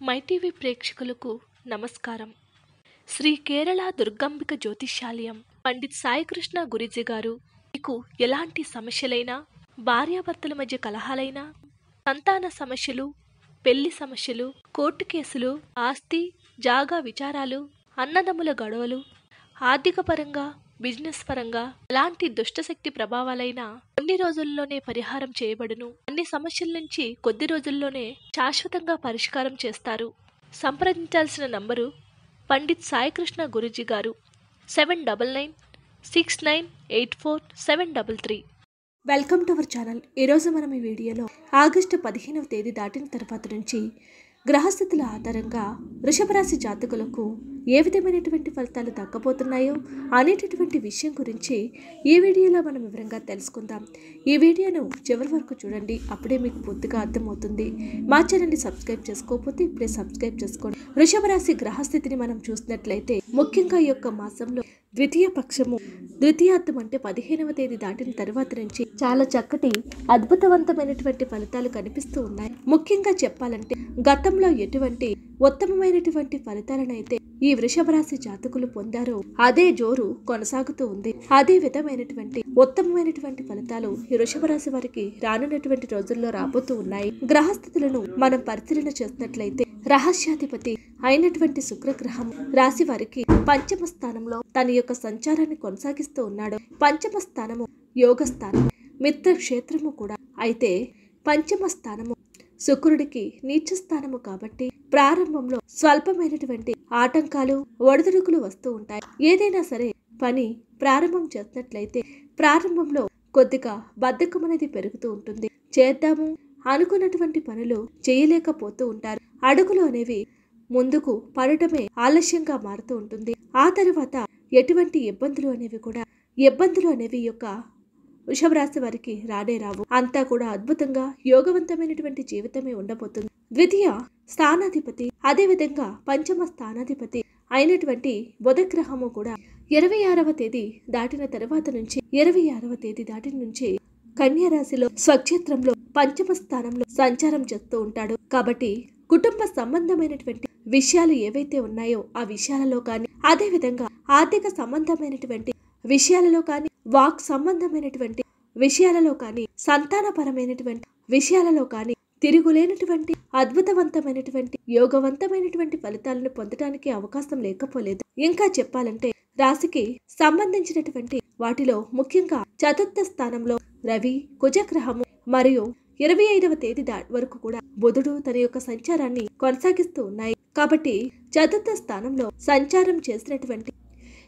MyTV ప్రేక్షకులకు నమస్కారం. శ్రీ కేరళ దుర్గాంబిక జ్యోతిష్యాలయం పండిత్ సాయికృష్ణ గురిజీ గారు మీకు ఎలాంటి సమస్యలైనా భార్యాభర్తల మధ్య కలహాలైనా సంతాన సమస్యలు పెళ్ళి సమస్యలు కోర్టు కేసులు ఆస్తి జాగా విచారాలు అన్నదమ్ముల గొడవలు ఆర్థిక పరంగా బిజినెస్ పరంగా ఎలాంటి దుష్టశక్తి ప్రభావాలైనా కొన్ని రోజుల్లోనే పరిహారం చేయబడును. అన్ని సమస్యల నుంచి కొద్ది రోజుల్లోనే శాశ్వతంగా పరిష్కారం చేస్తారు. సంప్రదించాల్సిన నంబరు పండిత్ సాయికృష్ణ గురుజీ గారు. Seven double nine six nine eight four seven double three. Welcome to our channel. ఈరోజు మనం ఈ వీడియోలో ఆగస్టు పదిహేనవ తేదీ దాటిన తర్వాత నుంచి గ్రహస్థితుల ఆధారంగా వృషభరాశి జాతకులకు ఏ విధమైనటువంటి ఫలితాలు దక్కబోతున్నాయో అనేటటువంటి విషయం గురించి ఈ వీడియోలో మనం వివరంగా తెలుసుకుందాం. ఈ వీడియోను చివరి వరకు చూడండి. అప్పుడే మీకు పూర్తిగా అర్థమవుతుంది. మా ఛానల్ని సబ్స్క్రైబ్ చేసుకోకపోతే ఇప్పుడే సబ్స్క్రైబ్ చేసుకోండి. వృషభరాశి గ్రహస్థితిని మనం చూసినట్లయితే ముఖ్యంగా ఈ యొక్క మాసంలో ద్వితీయ పక్షము. ద్వితీయార్థం అంటే పదిహేనవ తేదీ దాటిన తర్వాత నుంచి చాలా చక్కటి అద్భుతవంతమైనటువంటి ఫలితాలు కనిపిస్తూ ఉన్నాయి. ముఖ్యంగా చెప్పాలంటే గతంలో ఎటువంటి ఉత్తమమైనటువంటి ఫలితాలను అయితే ఈ వృషభరాశి జాతకులు పొందారో అదే జోరు కొనసాగుతూ ఉంది. అదే విధమైనటువంటి ఉత్తమమైనటువంటి ఫలితాలు ఈ వృషభరాశి వారికి రానున్నటువంటి రోజుల్లో రాబోతూ ఉన్నాయి. గ్రహస్థితులను మనం పరిశీలన చేసినట్లయితే రహస్యాధిపతి అయినటువంటి శుక్రగ్రహం రాశి వారికి పంచమ స్థానంలో తన యొక్క సంచారాన్ని కొనసాగిస్తూ ఉన్నాడు. పంచమ స్థానము యోగ స్థానం మిత్ర క్షేత్రము కూడా. అయితే పంచమ స్థానము శుక్రుడికి నీచస్థానము కాబట్టి ప్రారంభంలో స్వల్పమైనటువంటి ఆటంకాలు ఒడిదుడుకులు వస్తూ ఉంటాయి. ఏదైనా సరే పని ప్రారంభం చేసినట్లయితే ప్రారంభంలో కొద్దిగా బద్ధకం అనేది పెరుగుతూ ఉంటుంది. చేద్దాము అనుకున్నటువంటి పనులు చేయలేకపోతూ ఉంటారు. అడుగులు అనేవి ముందుకు పడటమే ఆలస్యంగా మారుతూ ఉంటుంది. ఆ తర్వాత ఎటువంటి ఇబ్బందులు అనేవి కూడా ఇబ్బందులు అనేవి యొక్క వృషభ రాశి వారికి రాడే రావు. అంతా కూడా అద్భుతంగా యోగవంతమైనటువంటి జీవితమే ఉండబోతుంది. ద్వితీయ స్థానాధిపతి అదేవిధంగా పంచమ స్థానాధిపతి అయినటువంటి బుధగ్రహము కూడా ఇరవై ఆరవ తేదీ దాటిన తర్వాత నుంచి ఇరవై ఆరవ తేదీ దాటిన నుంచి కన్యారాశిలో స్వక్షేత్రంలో పంచమ స్థానంలో సంచారం చేస్తూ ఉంటాడు. కాబట్టి కుటుంబ సంబంధమైనటువంటి విషయాలు ఏవైతే ఉన్నాయో ఆ విషయాలలో కానీ అదే విధంగా ఆర్థిక సంబంధమైనటువంటి విషయాలలో కానీ వాక్ సంబంధమైనటువంటి విషయాలలో కానీ సంతానపరమైనటువంటి విషయాలలో కానీ తిరుగులేనటువంటి అద్భుతవంతమైనటువంటి యోగవంతమైనటువంటి ఫలితాలను పొందడానికి అవకాశం లేకపోలేదు. ఇంకా చెప్పాలంటే రాశికి సంబంధించినటువంటి వాటిలో ముఖ్యంగా చతుర్థ స్థానంలో రవి కుజగ్రహము మరియు ఇరవై ఐదవ తేదీ దా వరకు కూడా బుధుడు తన యొక్క సంచారాన్ని కొనసాగిస్తూ ఉన్నాయి. కాబట్టి చతుర్థ స్థానంలో సంచారం చేసినటువంటి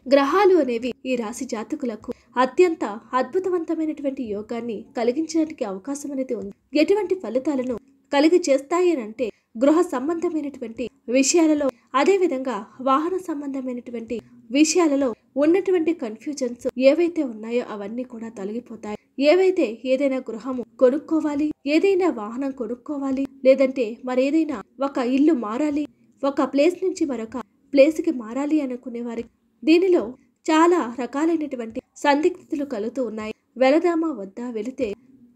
గ్రహాలు అనేవి ఈ రాశి జాతకులకు అత్యంత అద్భుతవంతమైనటువంటి యోగాన్ని కలిగించడానికి అవకాశం అనేది ఉంది. ఎటువంటి ఫలితాలను కలిగి చేస్తాయి అంటే గృహ సంబంధమైనటువంటి విషయాలలో అదే విధంగా వాహన సంబంధమైనటువంటి విషయాలలో ఉన్నటువంటి కన్ఫ్యూజన్స్ ఏవైతే ఉన్నాయో అవన్నీ కూడా తొలగిపోతాయి. ఏవైతే ఏదైనా గృహము కొనుక్కోవాలి ఏదైనా వాహనం కొనుక్కోవాలి లేదంటే మరేదైనా ఒక ఇల్లు మారాలి ఒక ప్లేస్ నుంచి మరొక ప్లేస్కి మారాలి అనుకునే వారికి దీనిలో చాలా రకాలైనటువంటి సందిగ్ధతలు కలుగుతూ ఉన్నాయి. వెళదామా వద్దా వెళితే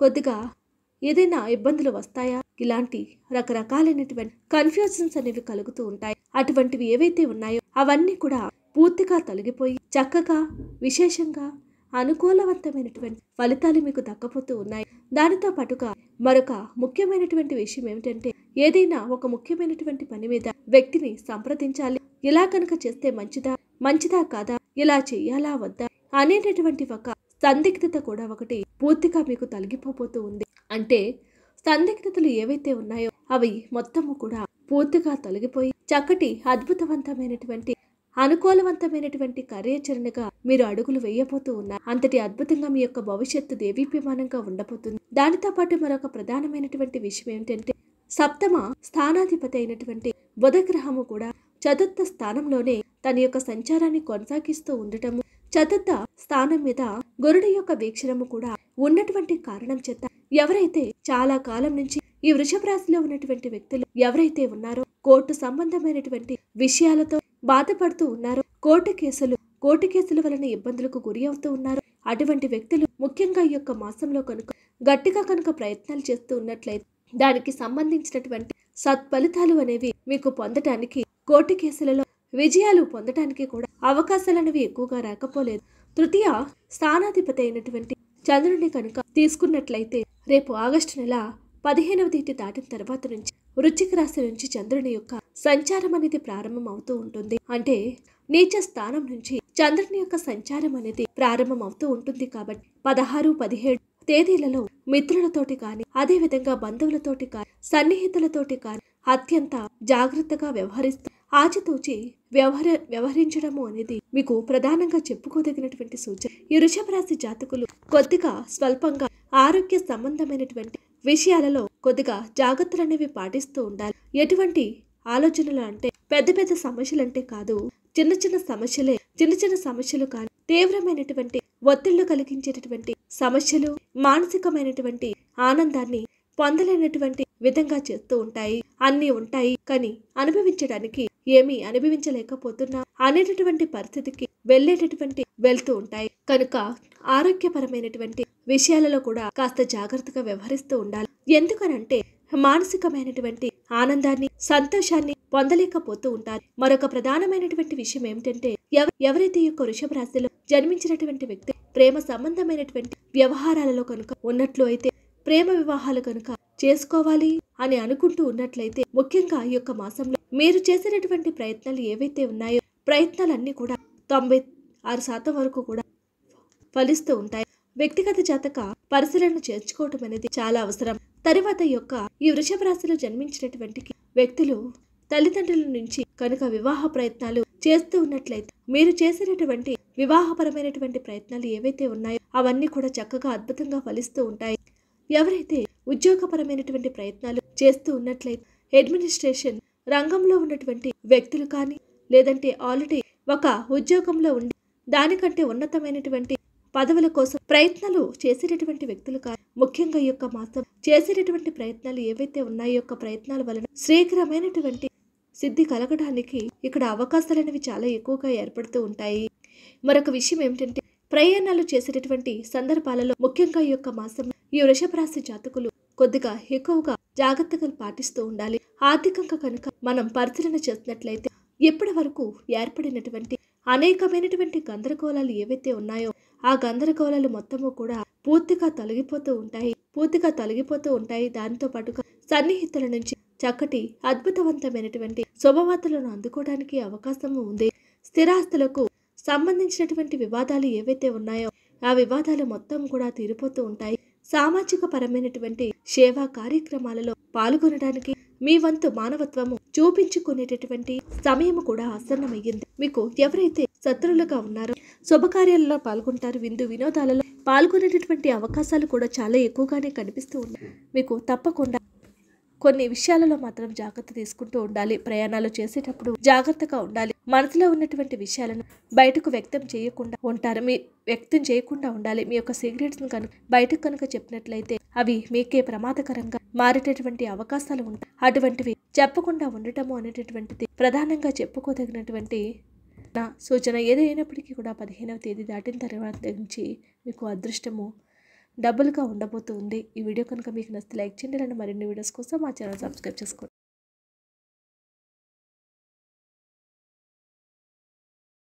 కొద్దిగా ఏదైనా ఇబ్బందులు వస్తాయా? ఇలాంటి రకరకాలైనటువంటి కన్ఫ్యూజన్స్ అనేవి కలుగుతూ ఉంటాయి. అటువంటివి ఏవైతే ఉన్నాయో అవన్నీ కూడా పూర్తిగా తొలగిపోయి చక్కగా విశేషంగా అనుకూలవంతమైనటువంటి ఫలితాలు మీకు దక్కపోతూ ఉన్నాయి. దానితో పాటుగా మరొక ముఖ్యమైనటువంటి విషయం ఏమిటంటే ఏదైనా ఒక ముఖ్యమైనటువంటి పని మీద వ్యక్తిని సంప్రదించాలి. ఇలా కనుక చేస్తే మంచిదా? మంచిదా కాదా? ఇలా చెయ్యాలా వద్దా? అనేటటువంటి ఒక సందిగ్ధత కూడా ఒకటి పూర్తిగా మీకు తొలగిపోతూ ఉంది. అంటే సందిగ్ధతలు ఏవైతే ఉన్నాయో అవి మొత్తము కూడా పూర్తిగా తొలగిపోయి చక్కటి అద్భుతవంతమైనటువంటి అనుకూలవంతమైనటువంటి కార్యాచరణగా మీరు అడుగులు వేయబోతూ ఉన్నారు. అంతటి అద్భుతంగా మీ యొక్క భవిష్యత్తు దేవీప్యమానంగా ఉండబోతుంది. దానితో పాటు మరొక ప్రధానమైనటువంటి విషయం ఏమిటంటే సప్తమ స్థానాధిపతి అయినటువంటి బుధగ్రహము కూడా చతుర్థ స్థానంలోనే తన యొక్క సంచారాన్ని కొనసాగిస్తూ ఉండటము చతుర్థ స్థానం మీద గురుడు యొక్క వీక్షణము కూడా ఉన్నటువంటి కారణం చేత ఎవరైతే చాలా కాలం నుంచి ఈ వృషభ రాశిలో ఉన్నటువంటి వ్యక్తులు ఎవరైతే ఉన్నారో కోర్టు సంబంధమైనటువంటి విషయాలతో బాధపడుతూ ఉన్నారో కోర్టు కేసులు కోర్టు కేసుల వలన ఇబ్బందులకు గురి అవుతూ ఉన్నారు. అటువంటి వ్యక్తులు ముఖ్యంగా ఈ యొక్క మాసంలో కనుక గట్టిగా కనుక ప్రయత్నాలు చేస్తూ ఉన్నట్లయితే దానికి సంబంధించినటువంటి సత్ఫలితాలు అనేవి మీకు పొందటానికి కోర్టు కేసులలో విజయాలు పొందటానికి కూడా అవకాశాలు అనేవి ఎక్కువగా రాకపోలేదు. తృతీయ స్థానాధిపతి అయినటువంటి చంద్రుడిని కనుక తీసుకున్నట్లయితే రేపు ఆగస్టు నెల పదిహేనవ తేదీ దాటిన తర్వాత నుంచి వృచ్చిక రాశి నుంచి చంద్రుని యొక్క సంచారం అనేది ప్రారంభం అవుతూ ఉంటుంది. అంటే నీచ స్థానం నుంచి చంద్రుని యొక్క సంచారం అనేది ప్రారంభం అవుతూ ఉంటుంది కాబట్టి పదహారు పదిహేడు తేదీలలో మిత్రులతోటి కానీ అదే విధంగా బంధువులతోటి కానీ సన్నిహితులతోటి కానీ అత్యంత జాగ్రత్తగా వ్యవహరిస్తూ ఆచితూచి వ్యవహర వ్యవహరించడము అనేది మీకు ప్రధానంగా చెప్పుకోదగినటువంటి సూచన. ఈ వృషభ రాశి జాతకులు కొద్దిగా స్వల్పంగా ఆరోగ్య సంబంధమైనటువంటి విషయాలలో కొద్దిగా జాగ్రత్తలు అనేవి పాటిస్తూ ఉండాలి. ఎటువంటి ఆలోచనలు అంటే పెద్ద పెద్ద సమస్యలు అంటే కాదు చిన్న చిన్న సమస్యలే. చిన్న చిన్న సమస్యలు కానీ తీవ్రమైనటువంటి ఒత్తిళ్ళు కలిగించేటటువంటి సమస్యలు మానసికమైనటువంటి ఆనందాన్ని పొందలేనటువంటి విధంగా చేస్తూ ఉంటాయి. అన్నీ ఉంటాయి కానీ అనుభవించడానికి ఏమీ అనుభవించలేకపోతున్నా అనేటటువంటి పరిస్థితికి వెళ్ళేటటువంటి వెళ్తూ ఉంటాయి. కనుక ఆరోగ్యపరమైనటువంటి విషయాలలో కూడా కాస్త జాగ్రత్తగా వ్యవహరిస్తూ ఉండాలి. ఎందుకనంటే మానసికమైనటువంటి ఆనందాన్ని సంతోషాన్ని పొందలేకపోతూ ఉంటారు. మరొక ప్రధానమైనటువంటి విషయం ఏమిటంటే ఎవ- ఎవరైతే యొక్క వృషభ రాశిలో జన్మించినటువంటి వ్యక్తి ప్రేమ సంబంధమైనటువంటి వ్యవహారాలలో కనుక ఉన్నట్లు అయితే ప్రేమ వివాహాలు కనుక చేసుకోవాలి అని అనుకుంటూ ఉన్నట్లయితే ముఖ్యంగా ఈ యొక్క మాసంలో మీరు చేసినటువంటి ప్రయత్నాలు ఏవైతే ఉన్నాయో ప్రయత్నాలన్నీ కూడా తొంభై ఆరు శాతం వరకు కూడా ఫలిస్తూ ఉంటాయి. వ్యక్తిగత జాతక పరిశీలన చేర్చుకోవటం అనేది చాలా అవసరం. తరువాత ఈ యొక్క ఈ వృషభ రాశిలో జన్మించినటువంటి వ్యక్తులు తల్లిదండ్రుల నుంచి కనుక వివాహ ప్రయత్నాలు చేస్తూ ఉన్నట్లయితే మీరు చేసినటువంటి వివాహపరమైనటువంటి ప్రయత్నాలు ఏవైతే ఉన్నాయో అవన్నీ కూడా చక్కగా అద్భుతంగా ఫలిస్తూ ఉంటాయి. ఎవరైతే ఉద్యోగపరమైనటువంటి ప్రయత్నాలు చేస్తూ ఉన్నట్లయితే అడ్మినిస్ట్రేషన్ రంగంలో ఉన్నటువంటి వ్యక్తులు కానీ లేదంటే ఆల్రెడీ ఒక ఉద్యోగంలో ఉండి దానికంటే ఉన్నతమైనటువంటి పదవుల కోసం ప్రయత్నాలు చేసేటటువంటి వ్యక్తులు కానీ ముఖ్యంగా ఈ యొక్క మాసం చేసేటటువంటి ప్రయత్నాలు ఏవైతే ఉన్నాయో యొక్క ప్రయత్నాల వలన శ్రీకరమైనటువంటి సిద్ధి కలగడానికి ఇక్కడ అవకాశాలు అనేవి చాలా ఎక్కువగా ఏర్పడుతూ ఉంటాయి. మరొక విషయం ఏమిటంటే ప్రయాణాలు చేసేటటువంటి సందర్భాలలో ముఖ్యంగా ఈ యొక్క మాసం ఈ వృషభ రాశి జాతకులు కొద్దిగా ఎక్కువగా జాగ్రత్తగా పాటిస్తూ ఉండాలి. ఆర్థికంగా కనుక మనం పరిశీలన చేసినట్లయితే ఇప్పటి వరకు ఏర్పడినటువంటి అనేకమైనటువంటి గందరగోళాలు ఏవైతే ఉన్నాయో ఆ గందరగోళాలు మొత్తము కూడా పూర్తిగా తొలగిపోతూ ఉంటాయి. పూర్తిగా తొలగిపోతూ ఉంటాయి. దానితో పాటుగా సన్నిహితుల నుంచి చక్కటి అద్భుతవంతమైనటువంటి శుభవార్తలను అందుకోవడానికి అవకాశము ఉంది. స్థిరాస్తులకు సంబంధించినటువంటి వివాదాలు ఏవైతే ఉన్నాయో ఆ వివాదాలు మొత్తం కూడా తీరిపోతూ ఉంటాయి. సామాజిక పరమైనటువంటి సేవా కార్యక్రమాలలో పాల్గొనడానికి మీ వంతు మానవత్వము చూపించుకునేటటువంటి సమయం కూడా ఆసన్నమయ్యింది. మీకు ఎవరైతే శత్రువులుగా ఉన్నారో శుభకార్యాలలో పాల్గొంటారు విందు వినోదాలలో పాల్గొనేటటువంటి అవకాశాలు కూడా చాలా ఎక్కువగానే కనిపిస్తూ ఉన్నాయి. మీకు తప్పకుండా కొన్ని విషయాలలో మాత్రం జాగ్రత్త తీసుకుంటూ ఉండాలి. ప్రయాణాలు చేసేటప్పుడు జాగ్రత్తగా ఉండాలి. మనసులో ఉన్నటువంటి విషయాలను బయటకు వ్యక్తం చేయకుండా ఉంటారు. మీ వ్యక్తం చేయకుండా ఉండాలి. మీ యొక్క సీక్రెట్స్ కనుక బయటకు కనుక చెప్పినట్లయితే అవి మీకే ప్రమాదకరంగా మారేటటువంటి అవకాశాలు ఉంటాయి. అటువంటివి చెప్పకుండా ఉండటము అనేటటువంటిది ప్రధానంగా చెప్పుకోదగినటువంటి నా సూచన. ఏదైనప్పటికీ కూడా పదిహేనవ తేదీ దాటిన తర్వాత నుంచి మీకు అదృష్టము డబుల్గా ఉండబోతుంది ఈ వీడియో కనుక మీకు నచ్చితే లైక్ చేయండి. అండ్ మరిన్ని వీడియోస్ కోసం మా ఛానల్ సబ్స్క్రైబ్ చేసుకోండి.